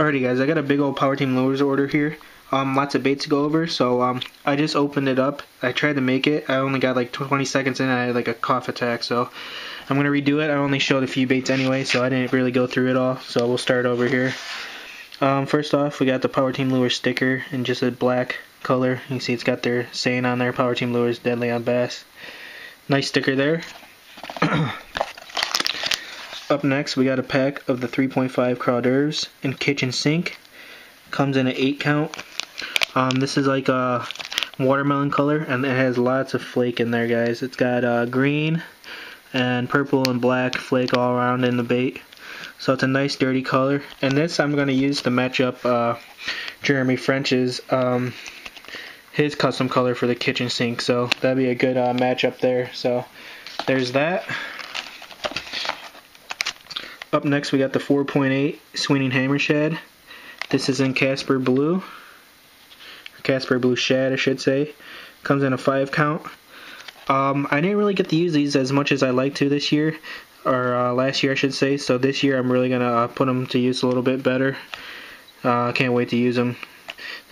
Alrighty guys, I got a big old Power Team Lures order here. Um, lots of baits to go over, so um, I just opened it up. I tried to make it. I only got like 20 seconds in, I had like a cough attack, so I'm going to redo it. I only showed a few baits anyway, so I didn't really go through it all, so we'll start over here. Um, first off, we got the Power Team Lure sticker in just a black color. You see it's got their saying on there, Power Team Lures Deadly on Bass. Nice sticker there. Up next, we got a pack of the 3.5 Craw D'oeuvres in kitchen sink. Comes in an 8 count. Um, this is like a watermelon color, and it has lots of flake in there, guys. It's got uh, green and purple and black flake all around in the bait. So it's a nice dirty color. And this I'm going to use to match up uh, Jeremy French's um, his custom color for the kitchen sink. So that'd be a good uh, matchup there. So there's that. Up next we got the 4.8 Swinging Hammer Shad. This is in Casper Blue. Casper Blue Shad I should say. Comes in a 5 count. Um, I didn't really get to use these as much as I like to this year. Or uh, last year I should say. So this year I'm really going to uh, put them to use a little bit better. Uh, can't wait to use them.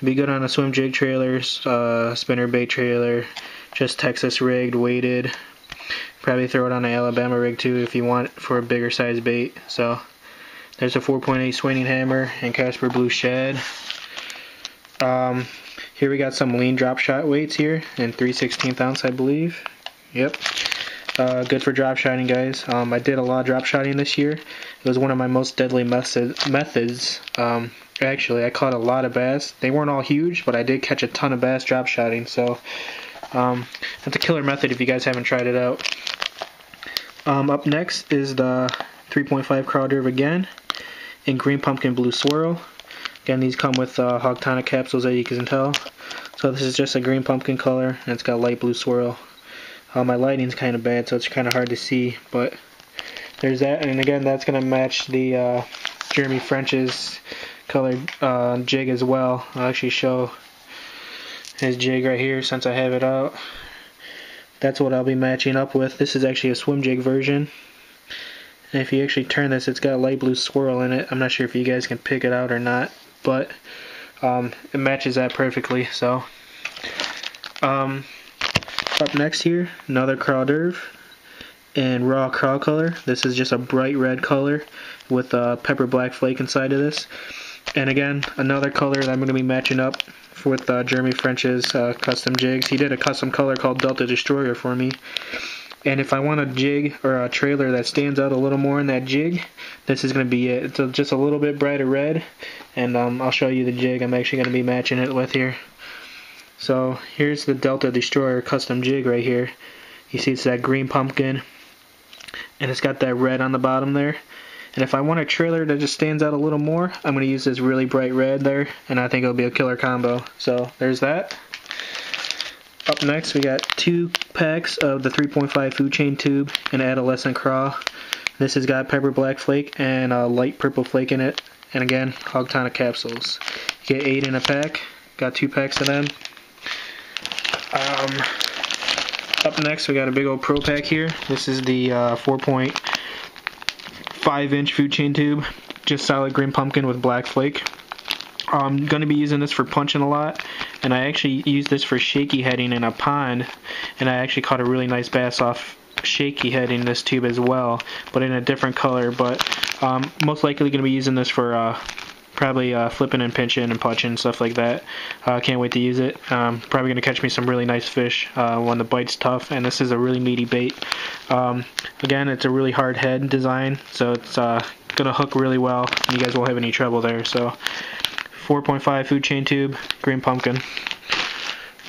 To be good on a swim jig trailer, uh, spinner bait trailer, just Texas rigged, weighted, Probably throw it on an Alabama rig too if you want for a bigger size bait. So there's a 4.8 swinging hammer and Casper Blue Shad. Um, here we got some lean drop shot weights here in 3 16th ounce I believe. Yep. Uh, good for drop shotting guys. Um, I did a lot of drop shotting this year. It was one of my most deadly method methods. Um, actually, I caught a lot of bass. They weren't all huge, but I did catch a ton of bass drop shotting. So um, that's a killer method if you guys haven't tried it out. Um, up next is the 3.5 Craw D'oeuvre again in green pumpkin blue swirl. Again, these come with uh, hog tonic capsules as you can tell. So this is just a green pumpkin color and it's got light blue swirl. Uh, my lighting's kind of bad so it's kind of hard to see but there's that and again that's going to match the uh, Jeremy French's colored uh, jig as well. I'll actually show his jig right here since I have it out. That's what I'll be matching up with. This is actually a swim jig version. And if you actually turn this, it's got a light blue swirl in it. I'm not sure if you guys can pick it out or not, but um, it matches that perfectly. So, um, up next here, another Craw D'oeuvre in raw craw color. This is just a bright red color with a pepper black flake inside of this. And again, another color that I'm going to be matching up with uh, Jeremy French's uh, custom jigs. He did a custom color called Delta Destroyer for me. And if I want a jig or a trailer that stands out a little more in that jig, this is going to be it. It's a, just a little bit brighter red, and um, I'll show you the jig I'm actually going to be matching it with here. So here's the Delta Destroyer custom jig right here. You see it's that green pumpkin, and it's got that red on the bottom there. And if I want a trailer that just stands out a little more, I'm going to use this really bright red there, and I think it'll be a killer combo. So there's that. Up next, we got two packs of the 3.5 food chain tube and adolescent craw. This has got pepper black flake and a light purple flake in it. And again, hog tonic capsules. You get eight in a pack. Got two packs of them. Um, up next, we got a big old pro pack here. This is the uh, 4. 5 inch food chain tube, just solid green pumpkin with black flake. I'm going to be using this for punching a lot, and I actually used this for shaky heading in a pond, and I actually caught a really nice bass off shaky heading this tube as well, but in a different color, but um, most likely going to be using this for uh, probably uh, flipping and pinching and punching stuff like that. Uh, can't wait to use it. Um, probably going to catch me some really nice fish uh, when the bite's tough, and this is a really meaty bait. Um, again, it's a really hard head design, so it's uh, going to hook really well. You guys won't have any trouble there. So 4.5 food chain tube, green pumpkin.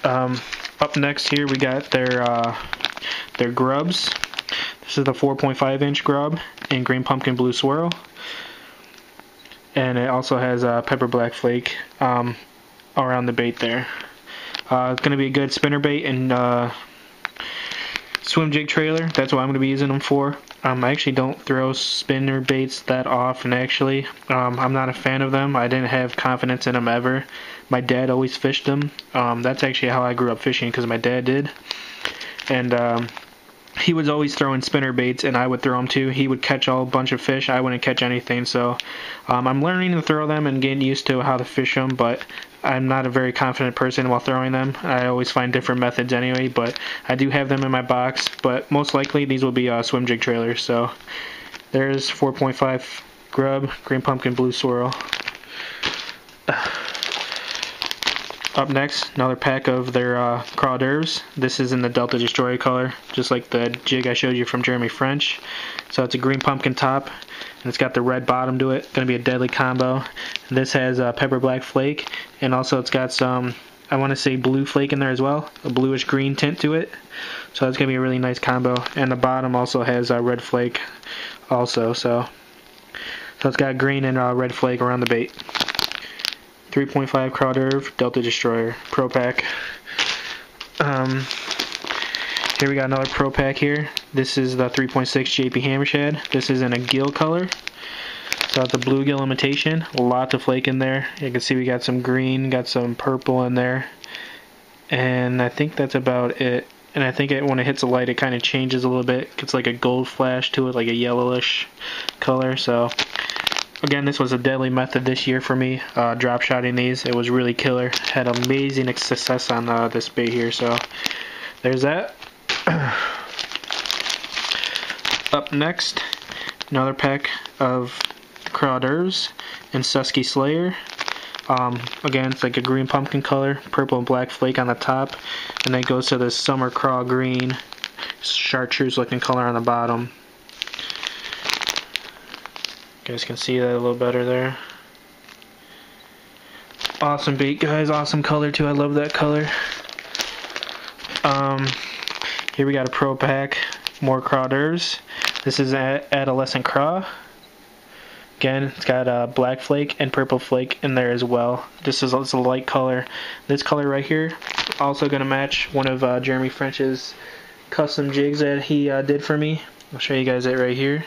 Um, up next here we got their uh, their grubs. This is the 4.5 inch grub in green pumpkin blue swirl and it also has a pepper black flake um, around the bait there. Uh, it's going to be a good spinner bait and uh, swim jig trailer. That's what I'm going to be using them for. Um, I actually don't throw spinner baits that often actually. Um, I'm not a fan of them. I didn't have confidence in them ever. My dad always fished them. Um, that's actually how I grew up fishing because my dad did. And um, he was always throwing spinner baits, and I would throw them too. He would catch all bunch of fish. I wouldn't catch anything. So um, I'm learning to throw them and getting used to how to fish them. But I'm not a very confident person while throwing them. I always find different methods anyway. But I do have them in my box. But most likely these will be uh, swim jig trailers. So there's 4.5 grub, green pumpkin, blue swirl. Up next, another pack of their uh, craw d'oeuvres. This is in the Delta Destroyer color, just like the jig I showed you from Jeremy French. So it's a green pumpkin top, and it's got the red bottom to it. Going to be a deadly combo. This has a pepper black flake, and also it's got some, I want to say blue flake in there as well, a bluish green tint to it. So it's going to be a really nice combo. And the bottom also has a red flake also, so so it's got green and uh, red flake around the bait. 3.5 Craw d'oeuvre Delta Destroyer Pro Pack. Um, here we got another Pro Pack here. This is the 3.6 JP Hammershad. This is in a gill color. So a bluegill imitation. Lots of flake in there. You can see we got some green, got some purple in there. And I think that's about it. And I think it, when it hits the light, it kind of changes a little bit. It's like a gold flash to it, like a yellowish color. So Again, this was a deadly method this year for me, uh, drop shotting these. It was really killer. Had amazing success on uh, this bait here, so there's that. Up next, another pack of Craw and Susky Slayer. Um, again, it's like a green pumpkin color, purple and black flake on the top, and then goes to this summer craw green chartreuse looking color on the bottom. You guys can see that a little better there. Awesome bait, guys. Awesome color, too. I love that color. Um, here we got a Pro Pack. More Craw d'oeuvres. This is an Adolescent Craw. Again, it's got a black flake and purple flake in there as well. This is it's a light color. This color right here, also going to match one of uh, Jeremy French's custom jigs that he uh, did for me. I'll show you guys it right here.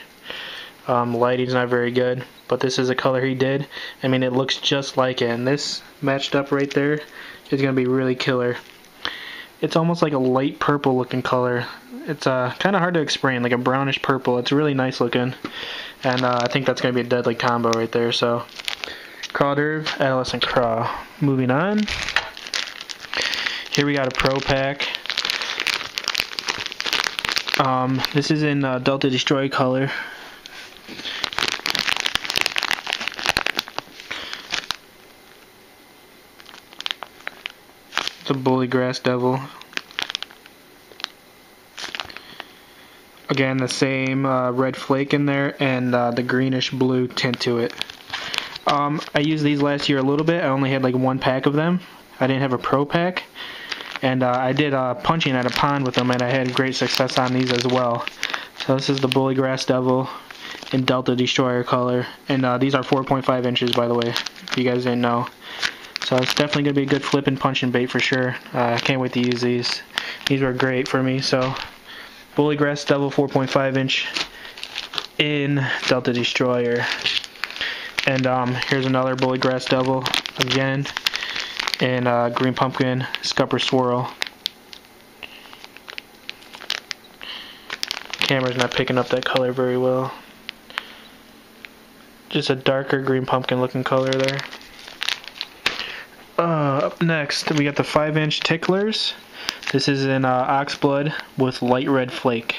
Um, lighting's not very good, but this is a color he did. I mean, it looks just like it, and this matched up right there is going to be really killer. It's almost like a light purple looking color. It's uh, kind of hard to explain, like a brownish purple. It's really nice looking, and uh, I think that's going to be a deadly combo right there. So, Craw d'oeuvre, Adolescent Craw. Moving on. Here we got a Pro Pack. Um, this is in uh, Delta Destroy color. A bully grass devil. Again, the same uh, red flake in there and uh, the greenish blue tint to it. Um, I used these last year a little bit. I only had like one pack of them. I didn't have a pro pack. And uh, I did uh, punching at a pond with them, and I had great success on these as well. So this is the Bully Grass Devil in Delta Destroyer color. And uh, these are 4.5 inches, by the way, if you guys didn't know. So it's definitely going to be a good flip and punching bait for sure. Uh, I can't wait to use these. These were great for me. So Bully Grass Devil 4.5 inch in Delta Destroyer. And um, here's another Bully Grass Devil again. And uh, Green Pumpkin Scupper Swirl. Camera's not picking up that color very well. Just a darker green pumpkin looking color there. Uh, up next, we got the 5 inch ticklers. This is in uh, oxblood with light red flake.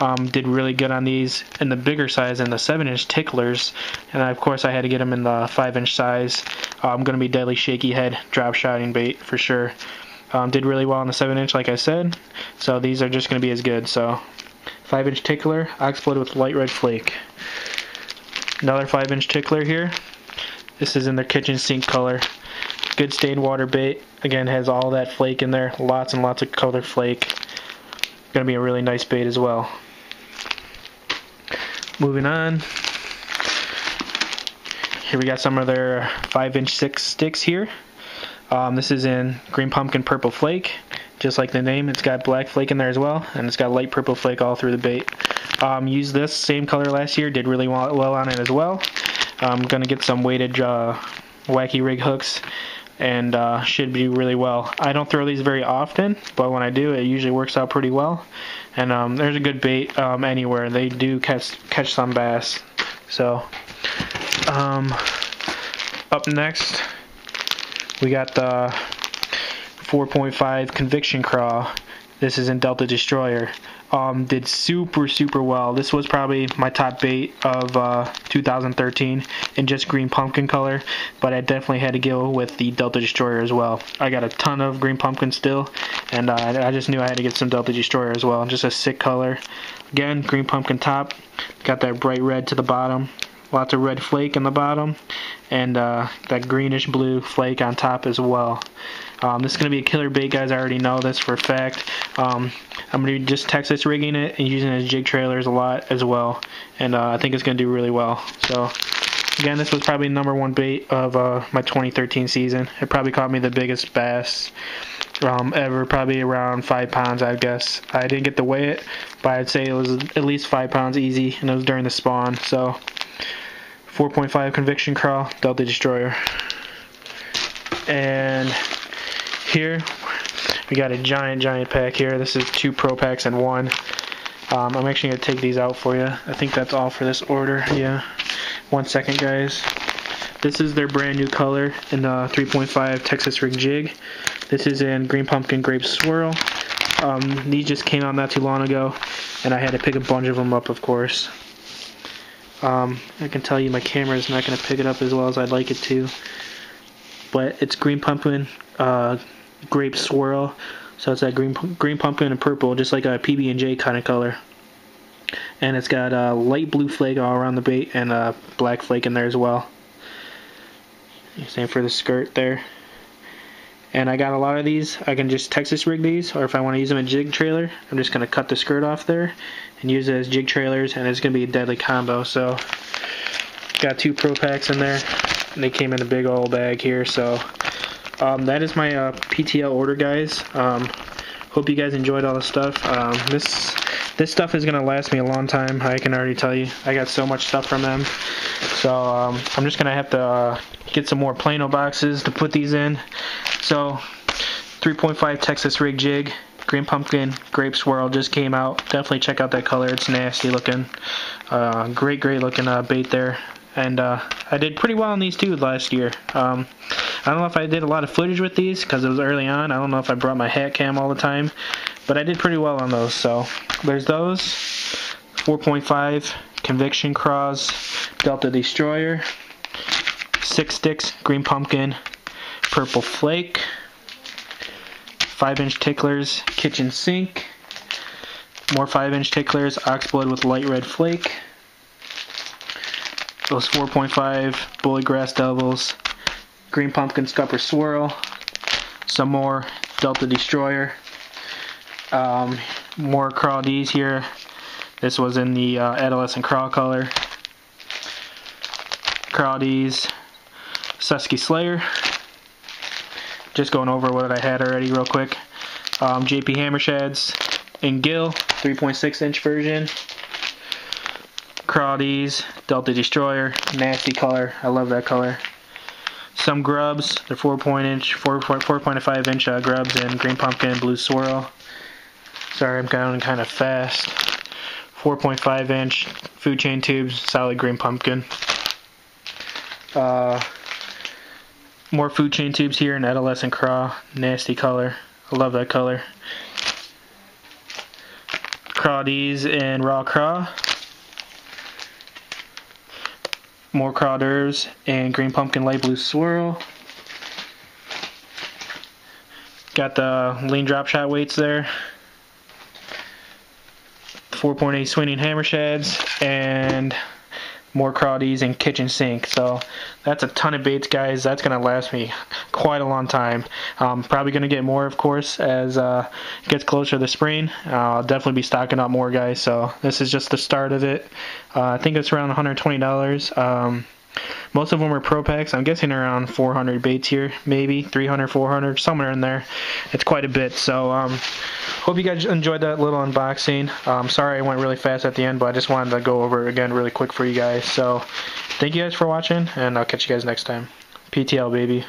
Um, did really good on these in the bigger size and the 7 inch ticklers. And of course, I had to get them in the 5 inch size. Uh, I'm going to be deadly shaky head drop shotting bait for sure. Um, did really well on the 7 inch, like I said. So these are just going to be as good. So 5 inch tickler, oxblood with light red flake. Another 5 inch tickler here. This is in their kitchen sink color. Good stained water bait. Again, has all that flake in there. Lots and lots of color flake. Gonna be a really nice bait as well. Moving on. Here we got some of their 5 inch 6 sticks here. Um, this is in green pumpkin purple flake. Just like the name, it's got black flake in there as well. And it's got light purple flake all through the bait. Um, used this same color last year. Did really well, on it as well. I'm gonna get some weighted uh, wacky rig hooks and uh, should be really well. I don't throw these very often, but when I do, it usually works out pretty well. And um, there's a good bait um, anywhere. They do catch catch some bass. So, um, up next, we got the 4.5 Conviction Craw. This is in Delta Destroyer um, did super, super well. This was probably my top bait of uh, 2013 in just green pumpkin color, but I definitely had to go with the Delta Destroyer as well. I got a ton of green pumpkin still, and uh, I just knew I had to get some Delta Destroyer as well. Just a sick color. Again, green pumpkin top, got that bright red to the bottom, lots of red flake in the bottom, and uh, that greenish blue flake on top as well. Um, this is going to be a killer bait, guys. I already know this for a fact. Um, I'm going to just Texas rigging it and using it as jig trailers a lot as well. And uh, I think it's going to do really well. So, again, this was probably number one bait of uh, my 2013 season. It probably caught me the biggest bass um, ever, probably around five pounds, I guess. I didn't get to weigh it, but I'd say it was at least five pounds easy, and it was during the spawn. So, 4.5 Conviction Craw, Delta Destroyer. And here we got a giant giant pack here. This is two pro packs and one. Um, I'm actually gonna take these out for you I think that's all for this order. Yeah. One second guys. This is their brand new color in the 3.5 Texas rig jig. This is in green pumpkin grape swirl. Um, these just came out not too long ago and I had to pick a bunch of them up of course. Um, I can tell you my camera is not going to pick it up as well as I'd like it to but it's green pumpkin uh, grape swirl. So it's that green green pumpkin and purple, just like a PB&J kind of color. And it's got a light blue flake all around the bait and a black flake in there as well. Same for the skirt there. And I got a lot of these. I can just Texas rig these, or if I want to use them in a jig trailer, I'm just going to cut the skirt off there and use it as jig trailers, and it's going to be a deadly combo. So, got two Pro Packs in there. And they came in a big old bag here, so um, that is my uh, PTL order, guys. Um, hope you guys enjoyed all the stuff. Um, this this stuff is gonna last me a long time. I can already tell you. I got so much stuff from them. So um, I'm just gonna have to uh, get some more Plano boxes to put these in. So 3.5 Texas rig jig. Green Pumpkin Grape Swirl just came out. Definitely check out that color. It's nasty looking. Uh, great, great looking uh, bait there. And uh, I did pretty well on these too last year. Um, I don't know if I did a lot of footage with these because it was early on. I don't know if I brought my hat cam all the time, but I did pretty well on those. So there's those 4.5 Conviction Craws Delta Destroyer, six sticks Green Pumpkin, Purple Flake, five inch ticklers Kitchen Sink, more five inch ticklers Oxblood with light red flake. Those 4.5 Bully Grass Devils Green Pumpkin Scupper Swirl, some more Delta Destroyer, um, more crawdads here. This was in the uh, adolescent craw color. Crawdads, Susky Slayer. Just going over what I had already real quick. Um, JP Hammershads and Gill, 3.6 inch version. Crawdies, Delta Destroyer, nasty color. I love that color some grubs. They're 4 point inch, 4.5 inch uh, grubs in green pumpkin, blue swirl. Sorry, I'm going kind of fast. 4.5 inch food chain tubes, solid green pumpkin. Uh, more food chain tubes here in adolescent craw, nasty color. I love that color. Crawdies and raw craw. More hors d'oeuvres, and green pumpkin light blue swirl. Got the lean drop shot weights there. 4.8 swinging hammer shads and more crawdies and kitchen sink. So that's a ton of baits, guys. That's to last me quite a long time. I'm probably to get more, of course, as uh, it gets closer to the spring. I'll definitely be stocking up more, guys. So this is just the start of it. Uh, I think it's around $120. Um, most of them are pro packs. I'm guessing around 400 baits here, maybe 300, 400, somewhere in there. It's quite a bit. So um, hope you guys enjoyed that little unboxing. Um, sorry I went really fast at the end, but I just wanted to go over again really quick for you guys. So thank you guys for watching, and I'll catch you guys next time. PTL, baby.